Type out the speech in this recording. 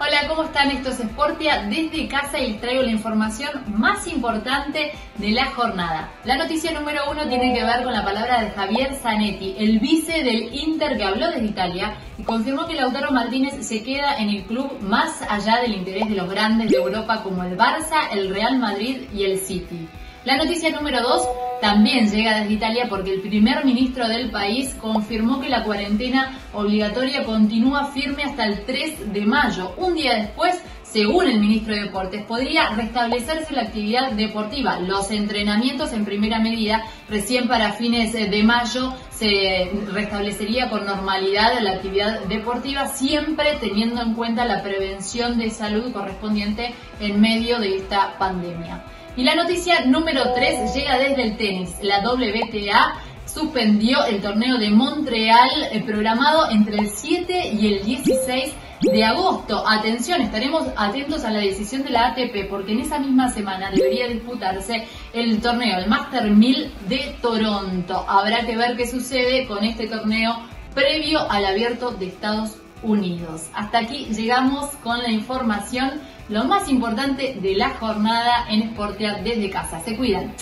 Hola, ¿cómo están? Esto es Sportia desde casa y les traigo la información más importante de la jornada. La noticia número uno tiene que ver con la palabra de Javier Zanetti, el vice del Inter que habló desde Italia y confirmó que Lautaro Martínez se queda en el club más allá del interés de los grandes de Europa como el Barça, el Real Madrid y el City. La noticia número 2 también llega desde Italia porque el primer ministro del país confirmó que la cuarentena obligatoria continúa firme hasta el 3 de mayo. Un día después, según el ministro de Deportes, podría restablecerse la actividad deportiva. Los entrenamientos en primera medida, recién para fines de mayo, se restablecería con normalidad la actividad deportiva, siempre teniendo en cuenta la prevención de salud correspondiente en medio de esta pandemia. Y la noticia número 3 llega desde el tenis. La WTA suspendió el torneo de Montreal eh, programado entre el 7 y el 16 de agosto. Atención, estaremos atentos a la decisión de la ATP porque en esa misma semana debería disputarse el torneo, el Master 1000 de Toronto. Habrá que ver qué sucede con este torneo previo al abierto de Estados Unidos. Hasta aquí llegamos con la información lo más importante de la jornada en Sportia desde casa. Se cuidan.